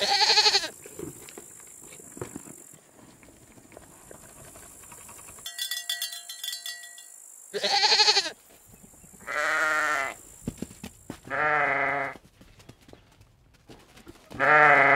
Ah!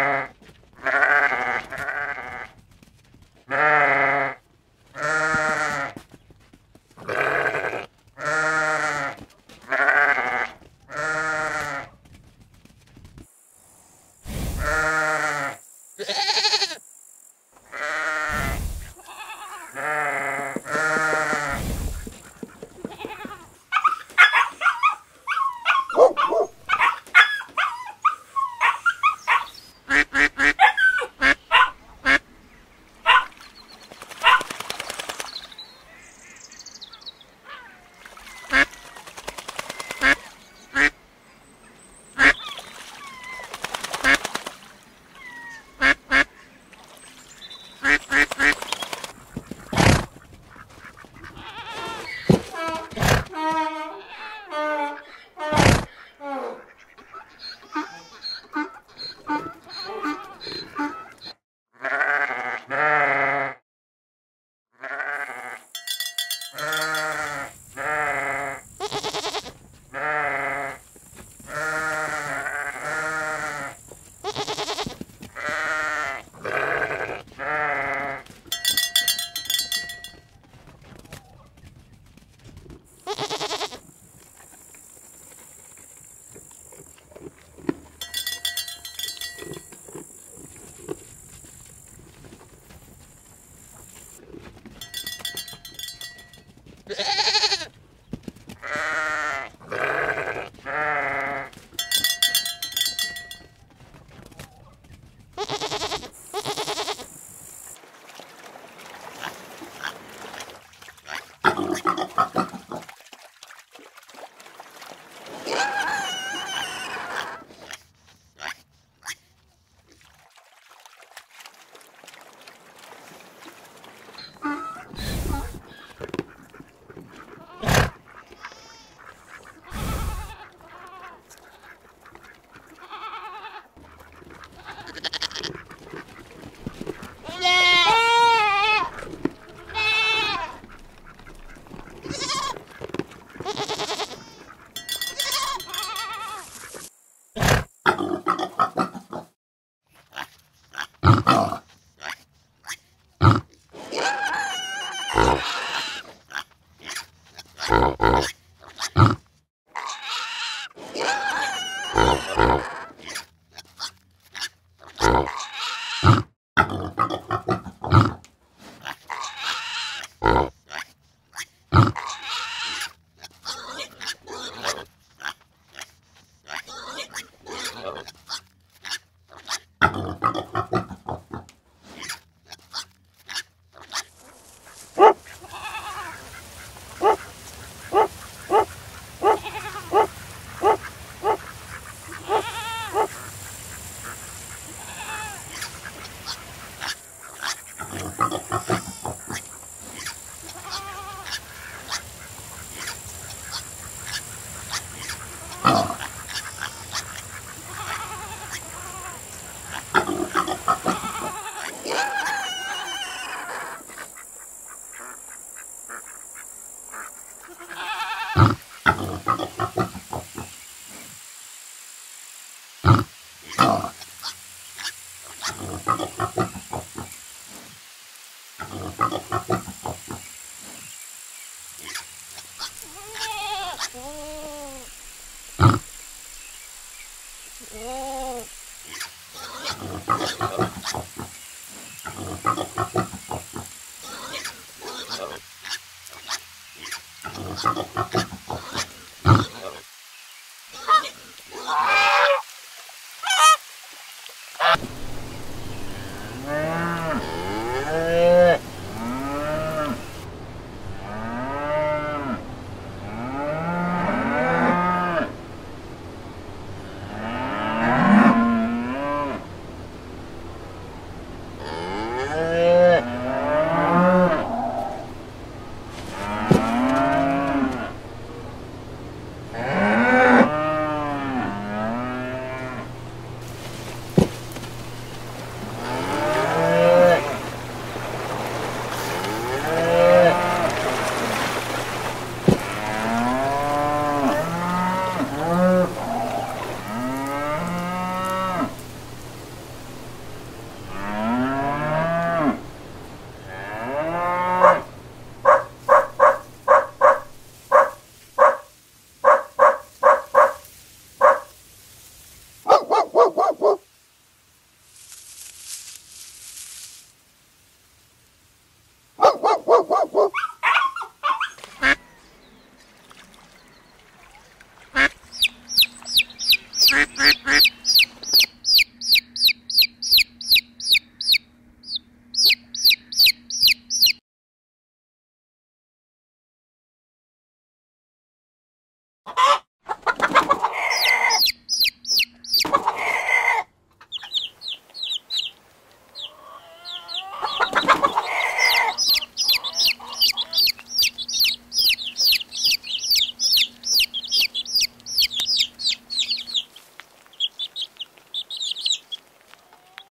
だろう。